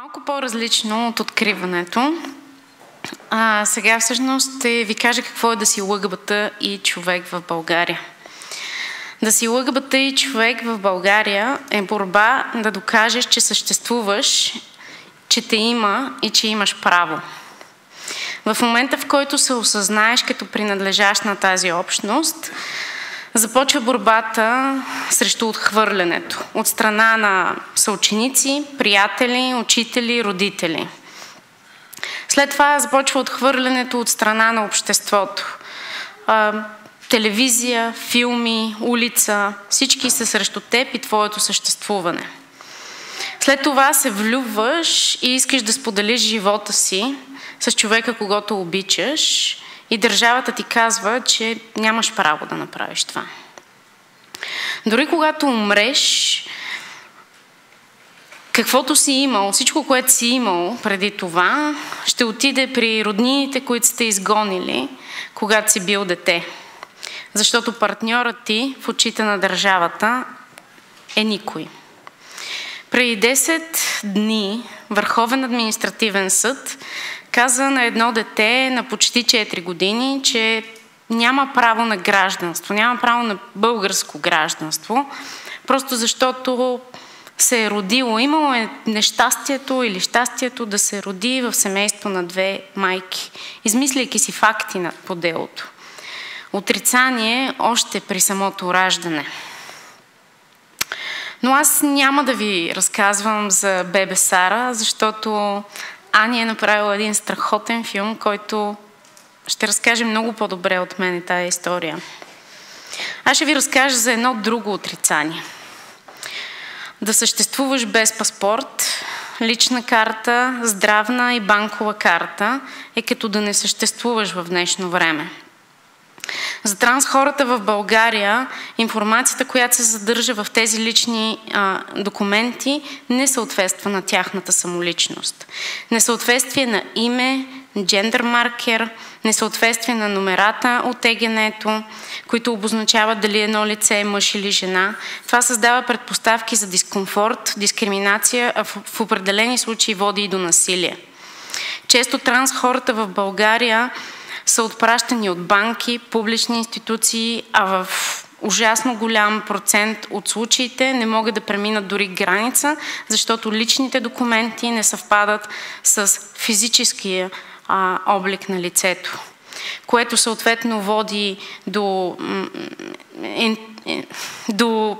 Малко по-различно от откриването. А, сега всъщност ще ви кажа какво е да си лъгбата и човек в България. Да си лъгбата и човек в България е борба да докажеш, че съществуваш, че те има и че имаш право. В момента, в който се осъзнаеш като принадлежащ на тази общност, започва борбата срещу отхвърлянето от страна на съученици, приятели, учители, родители. След това започва отхвърлянето от страна на обществото. телевизия, филми, улица, всички са срещу теб и твоето съществуване. След това се влюбваш и искаш да споделиш живота си с човека, когато обичаш и държавата ти казва, че нямаш право да направиш това. Дори когато умреш, каквото си имал, всичко, което си имал преди това, ще отиде при роднините, които сте изгонили, когато си бил дете. Защото партньорът ти в очите на държавата е никой. Преди 10 дни Върховен административен съд каза на едно дете на почти 4 години, че няма право на гражданство, няма право на българско гражданство, просто защото се е родило. Имало е нещастието или щастието да се роди в семейство на две майки, измисляйки си факти по делото. Отрицание още при самото раждане. Но аз няма да ви разказвам за Бебе Сара, защото Ани е направила един страхотен филм, който ще разкаже много по-добре от мен тази история. Аз ще ви разкажа за едно друго отрицание. Да съществуваш без паспорт, лична карта, здравна и банкова карта е като да не съществуваш в днешно време. За транс хората в България информацията, която се задържа в тези лични а, документи, не съответства на тяхната самоличност. Несъответствие на име, джендър маркер, несъответствие на номерата от егенето, които обозначават дали едно лице е мъж или жена. Това създава предпоставки за дискомфорт, дискриминация, а в, определени случаи води и до насилие. Често транс хората в България са отпращани от банки, публични институции, а в ужасно голям процент от случаите не могат да преминат дори граница, защото личните документи не съвпадат с физическия а, облик на лицето, което съответно води до, до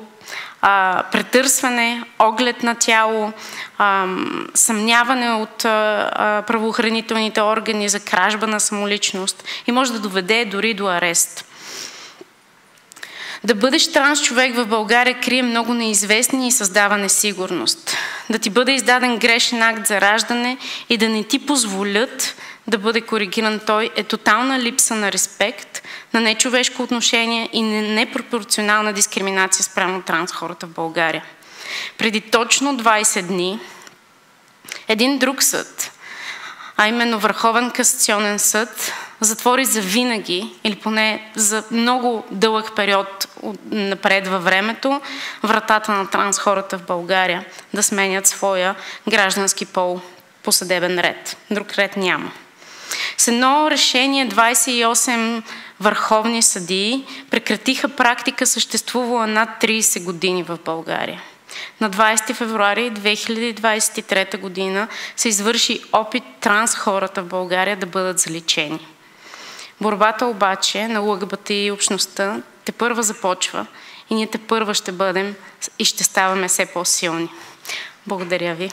а, претърсване, оглед на тяло, а, съмняване от а, правоохранителните органи за кражба на самоличност и може да доведе дори до арест. Да бъдеш транс човек в България крие много неизвестни и създава несигурност. Да ти бъде издаден грешен акт за раждане и да не ти позволят да бъде коригиран той е тотална липса на респект, на нечовешко отношение и непропорционална дискриминация спрямо транс хората в България. Преди точно 20 дни един друг съд, а именно Върховен касационен съд, затвори за винаги, или поне за много дълъг период напред във времето, вратата на транс хората в България да сменят своя граждански пол по съдебен ред. Друг ред няма. С едно решение 28 върховни съдии прекратиха практика, съществувала над 30 години в България. На 20 февруари 2023 година се извърши опит транс хората в България да бъдат заличени. Борбата обаче на ЛГБТ и общността те първа започва и ние те първа ще бъдем и ще ставаме все по-силни. Благодаря ви.